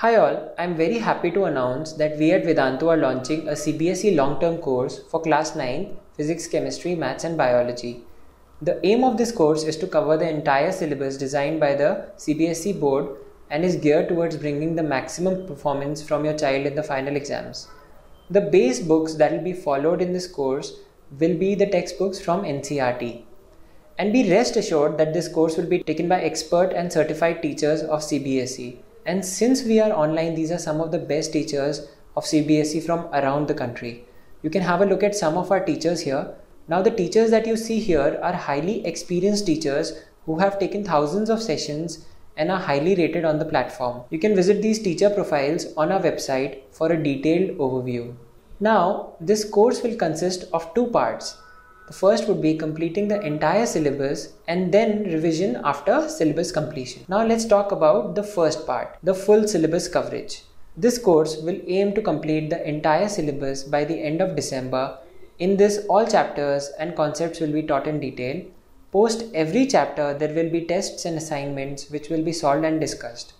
Hi all, I'm very happy to announce that we at Vedantu are launching a CBSE long-term course for class 9 Physics, Chemistry, Maths and Biology. The aim of this course is to cover the entire syllabus designed by the CBSE board and is geared towards bringing the maximum performance from your child in the final exams. The base books that will be followed in this course will be the textbooks from NCERT. And be rest assured that this course will be taken by expert and certified teachers of CBSE and since we are online, these are some of the best teachers of CBSE from around the country. You can have a look at some of our teachers here. Now the teachers that you see here are highly experienced teachers who have taken thousands of sessions and are highly rated on the platform. You can visit these teacher profiles on our website for a detailed overview. Now, this course will consist of two parts. First would be completing the entire syllabus and then revision after syllabus completion. Now let's talk about the first part, the full syllabus coverage. This course will aim to complete the entire syllabus by the end of December. In this, all chapters and concepts will be taught in detail. Post every chapter, there will be tests and assignments which will be solved and discussed.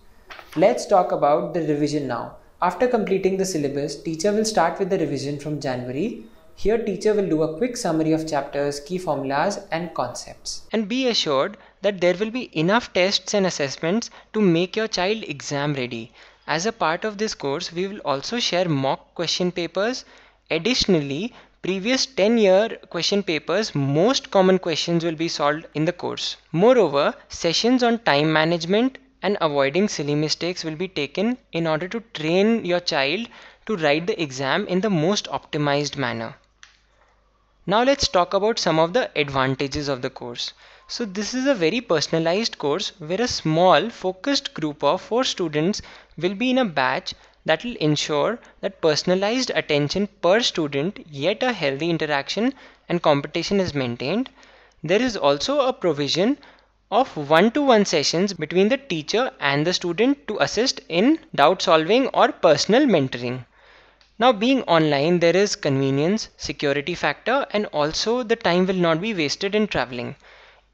Let's talk about the revision now. After completing the syllabus, teacher will start with the revision from January here teacher will do a quick summary of chapters, key formulas and concepts. And be assured that there will be enough tests and assessments to make your child exam ready. As a part of this course, we will also share mock question papers. Additionally, previous 10 year question papers, most common questions will be solved in the course. Moreover, sessions on time management and avoiding silly mistakes will be taken in order to train your child to write the exam in the most optimized manner. Now let's talk about some of the advantages of the course. So this is a very personalized course where a small focused group of 4 students will be in a batch that will ensure that personalized attention per student yet a healthy interaction and competition is maintained. There is also a provision of one-to-one -one sessions between the teacher and the student to assist in doubt solving or personal mentoring. Now being online there is convenience, security factor and also the time will not be wasted in traveling.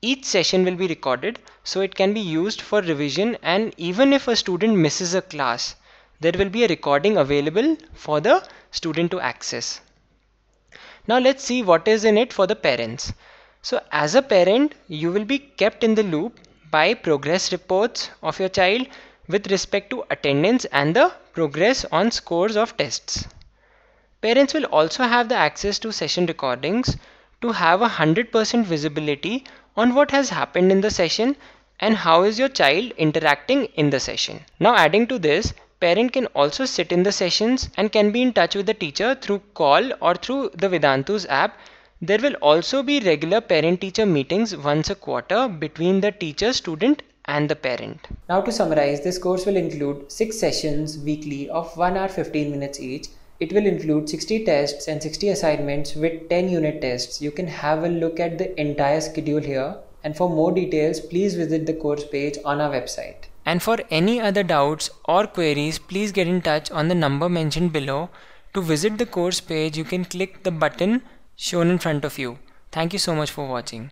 Each session will be recorded so it can be used for revision and even if a student misses a class there will be a recording available for the student to access. Now let's see what is in it for the parents. So as a parent you will be kept in the loop by progress reports of your child with respect to attendance and the progress on scores of tests. Parents will also have the access to session recordings to have a 100% visibility on what has happened in the session and how is your child interacting in the session. Now adding to this, parent can also sit in the sessions and can be in touch with the teacher through call or through the Vedantu's app. There will also be regular parent-teacher meetings once a quarter between the teacher, student and the parent. Now to summarize, this course will include 6 sessions weekly of 1 hour 15 minutes each it will include 60 tests and 60 assignments with 10 unit tests. You can have a look at the entire schedule here. And for more details, please visit the course page on our website. And for any other doubts or queries, please get in touch on the number mentioned below. To visit the course page, you can click the button shown in front of you. Thank you so much for watching.